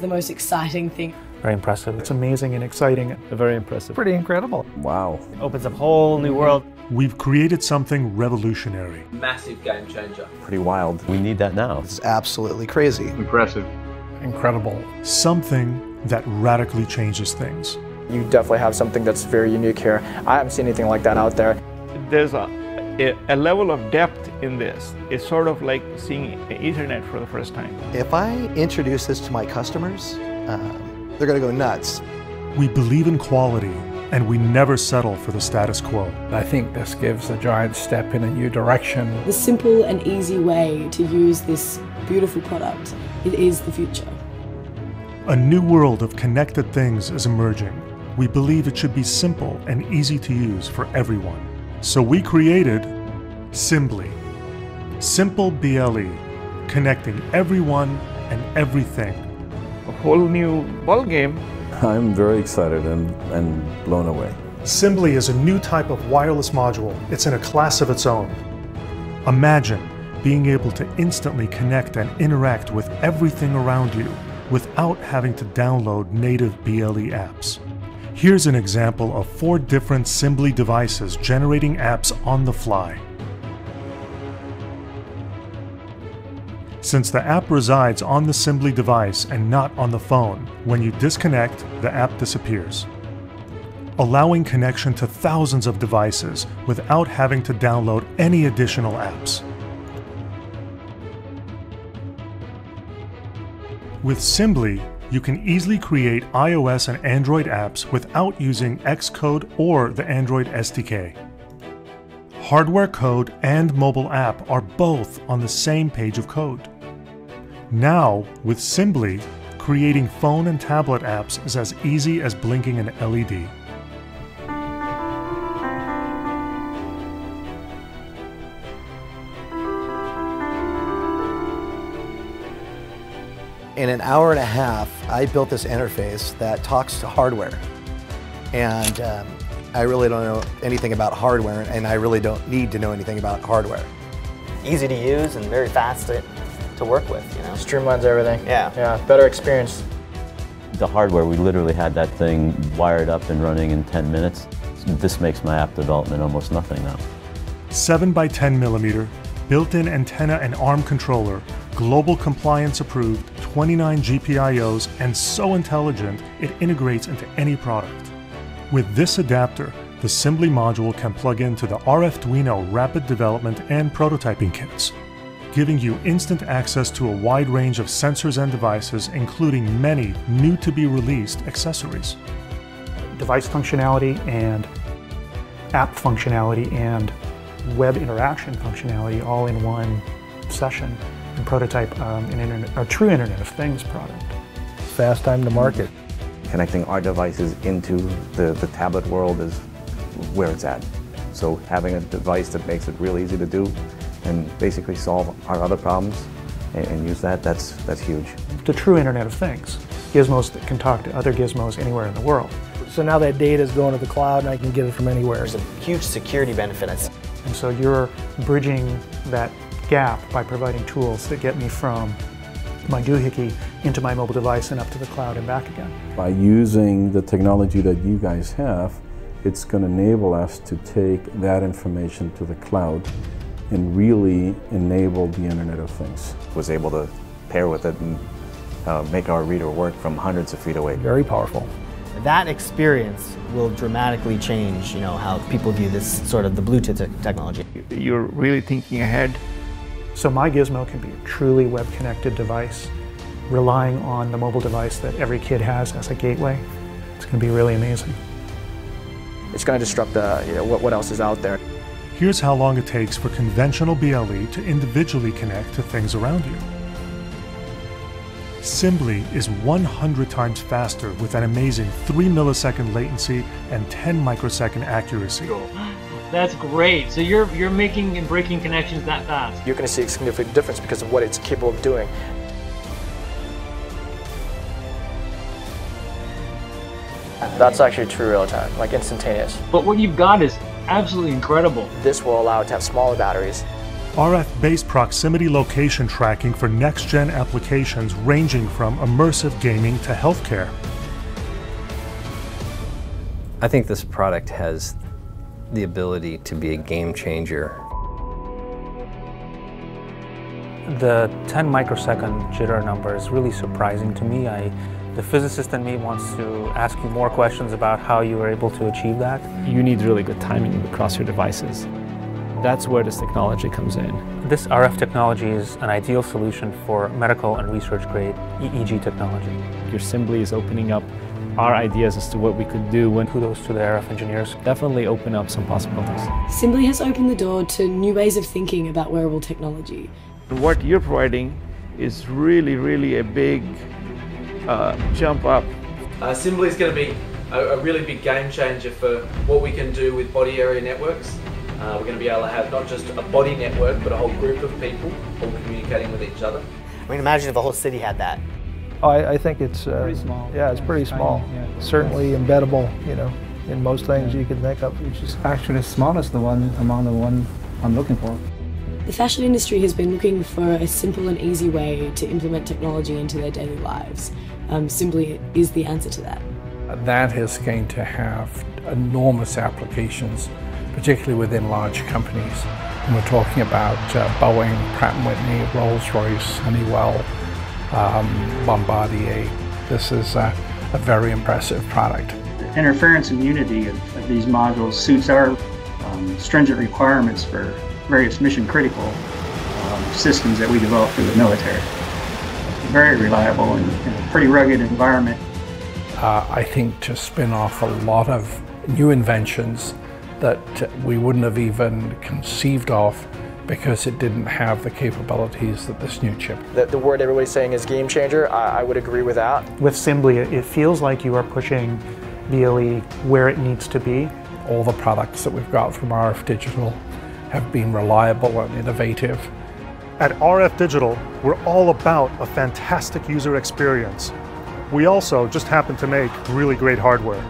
The most exciting thing. Very impressive. It's amazing and exciting. Very impressive. Pretty incredible. Wow. Opens up a whole new world. We've created something revolutionary. Massive game changer. Pretty wild. We need that now. It's absolutely crazy. Impressive. Incredible. Something that radically changes things. You definitely have something that's very unique here. I haven't seen anything like that out there. There's a, a, a level of depth in this. It's sort of like seeing Ethernet for the first time. If I introduce this to my customers, um, they're going to go nuts. We believe in quality and we never settle for the status quo. I think this gives a giant step in a new direction. The simple and easy way to use this beautiful product, it is the future. A new world of connected things is emerging. We believe it should be simple and easy to use for everyone. So we created Simblee. Simple BLE, connecting everyone and everything. A whole new ballgame. I'm very excited and, and blown away. Simblee is a new type of wireless module. It's in a class of its own. Imagine being able to instantly connect and interact with everything around you without having to download native BLE apps. Here's an example of four different Simblee devices generating apps on the fly. Since the app resides on the Simblee device and not on the phone, when you disconnect, the app disappears, allowing connection to thousands of devices without having to download any additional apps. With Simblee, you can easily create iOS and Android apps without using Xcode or the Android SDK. Hardware code and mobile app are both on the same page of code. Now, with Simblee, creating phone and tablet apps is as easy as blinking an LED. In an hour and a half, I built this interface that talks to hardware. And um, I really don't know anything about hardware, and I really don't need to know anything about hardware. Easy to use and very fast to, to work with, you know? Streamlines everything. Yeah. Yeah, better experience. The hardware, we literally had that thing wired up and running in 10 minutes. This makes my app development almost nothing now. 7 by 10 millimeter, built-in antenna and ARM controller, global compliance approved, 29 GPIOs, and so intelligent it integrates into any product. With this adapter, the Simblee module can plug into the RFDuino rapid development and prototyping kits, giving you instant access to a wide range of sensors and devices, including many new to be released accessories. Device functionality and app functionality and web interaction functionality all in one session and prototype um, an internet, a true Internet of Things product. Fast time to market. Connecting our devices into the, the tablet world is where it's at. So having a device that makes it real easy to do and basically solve our other problems and, and use that, that's, that's huge. The true Internet of Things. Gizmos that can talk to other gizmos anywhere in the world. So now that data is going to the cloud and I can get it from anywhere. There's a huge security benefit. And so you're bridging that gap by providing tools that get me from my doohickey into my mobile device and up to the cloud and back again. By using the technology that you guys have, it's going to enable us to take that information to the cloud and really enable the Internet of Things. Was able to pair with it and uh, make our reader work from hundreds of feet away. Very powerful. That experience will dramatically change, you know, how people view this sort of the Bluetooth te technology. You're really thinking ahead. So my Gizmo can be a truly web-connected device, relying on the mobile device that every kid has as a gateway. It's going to be really amazing. It's going to disrupt the, you know, what, what else is out there. Here's how long it takes for conventional BLE to individually connect to things around you. Simblee is 100 times faster with an amazing 3 millisecond latency and 10 microsecond accuracy. That's great. So you're you're making and breaking connections that fast. You're going to see a significant difference because of what it's capable of doing. That's actually true real time, like instantaneous. But what you've got is absolutely incredible. This will allow it to have smaller batteries. RF-based proximity location tracking for next-gen applications ranging from immersive gaming to healthcare. I think this product has the ability to be a game changer. The 10 microsecond jitter number is really surprising to me. I, the physicist in me wants to ask you more questions about how you were able to achieve that. You need really good timing across your devices. That's where this technology comes in. This RF technology is an ideal solution for medical and research grade EEG technology. Your Simblee is opening up our ideas as to what we could do when kudos to the RF engineers. Definitely open up some possibilities. Simblee has opened the door to new ways of thinking about wearable technology. What you're providing is really, really a big uh, jump up. Uh, Simblee is going to be a, a, really big game changer for what we can do with body area networks. Uh, we're going to be able to have not just a body network, but a whole group of people all communicating with each other. I mean, imagine if a whole city had that. Oh, I, I think it's uh, pretty small. Yeah, it's pretty small. Yeah. Certainly embeddable, you know, in most things yeah. you can think of. Which is actually the smallest the one among the one I'm looking for. The fashion industry has been looking for a simple and easy way to implement technology into their daily lives. Um, Simblee is the answer to that. That is going to have enormous applications, particularly within large companies. And we're talking about uh, Boeing, Pratt & Whitney, Rolls-Royce, Honeywell, um, Bombardier. This is a, a, very impressive product. The interference immunity of, of these modules suits our um, stringent requirements for various mission critical um, systems that we develop for the military. Very reliable and in a pretty rugged environment. Uh, I think to spin off a lot of new inventions that we wouldn't have even conceived of because it didn't have the capabilities that this new chip. The, the word everybody's saying is game changer. I, I would agree with that. With Simblee, it feels like you are pushing BLE where it needs to be. All the products that we've got from RF Digital have been reliable and innovative. At RF Digital, we're all about a fantastic user experience. We also just happen to make really great hardware.